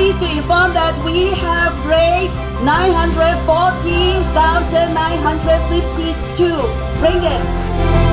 pleased to inform that we have raised 940,952 ringgit.